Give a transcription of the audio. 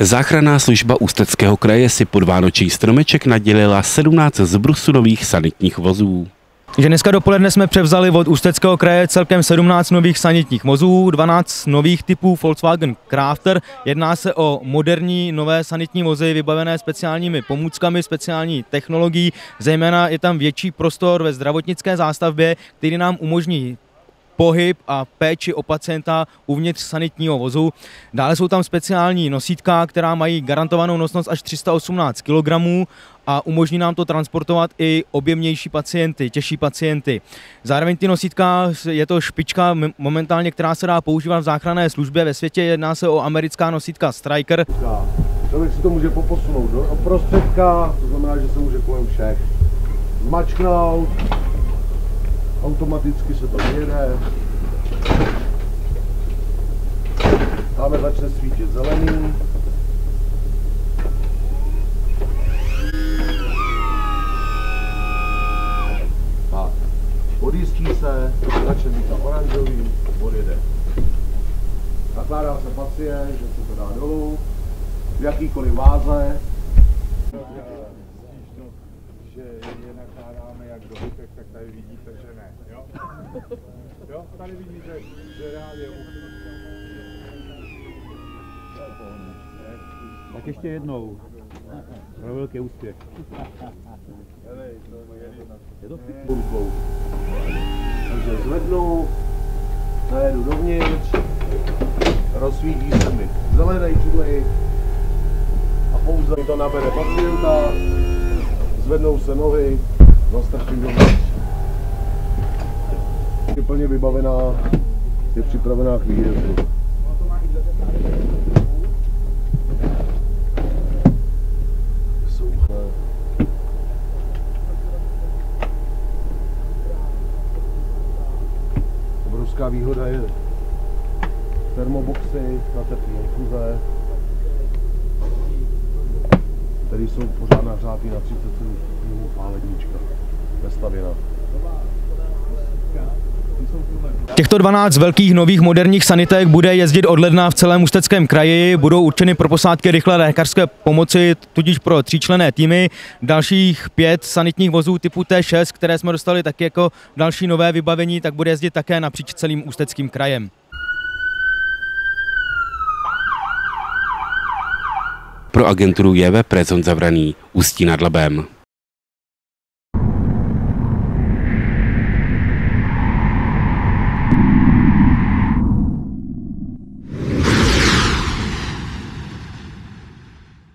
Záchranná služba Ústeckého kraje si pod Vánoční stromeček nadělila 17 zbrusu nových sanitních vozů. Že dneska dopoledne jsme převzali od Ústeckého kraje celkem 17 nových sanitních vozů, 12 nových typů Volkswagen Crafter. Jedná se o moderní nové sanitní vozy vybavené speciálními pomůckami, speciální technologií. Zejména je tam větší prostor ve zdravotnické zástavbě, který nám umožní pohyb a péči o pacienta uvnitř sanitního vozu. Dále jsou tam speciální nosítka, která mají garantovanou nosnost až 318 kg a umožní nám to transportovat i objemnější pacienty, těžší pacienty. Zároveň ty nosítka je to špička momentálně, která se dá používat v záchranné službě ve světě. Jedná se o americká nosítka Striker. Člověk si to může poposunout do prostředka, to znamená, že se může kolem všech zmačknout, automaticky se to vyjede. Dáme začne svítit zelený. A odjistí se, začne mít ta oranžový, odjede. Nakládá se pacient, že se to dá dolů, v jakýkoliv váze, že je nakládáme jak do bytek, tak tady vidíte, že ne. Jo? Jo? Tady vidíte, že reálně Tak ještě jednou. Pro velký úspěch. Je to rukou. Takže zvednu, zajedu dovnitř, rozsvítí se mi zelený čudlej a pouze mi to nabere pacienta, zvednou se nohy, zastrčím dovnitř. Je plně vybavená, je připravená k výjezdu. Obrovská výhoda je termoboxy na teplé infuze, které jsou pořád nahřátý na 37 stupňů a lednička vestavěna. Těchto 12 velkých nových moderních sanitek bude jezdit od ledna v celém Ústeckém kraji. Budou určeny pro posádky rychlé lékařské pomoci, tudíž pro tříčlené týmy. Dalších pět sanitních vozů typu T6, které jsme dostali taky jako další nové vybavení, tak bude jezdit také napříč celým Ústeckým krajem. Pro agenturu JV Prezon Zavraný Ústí nad Labem.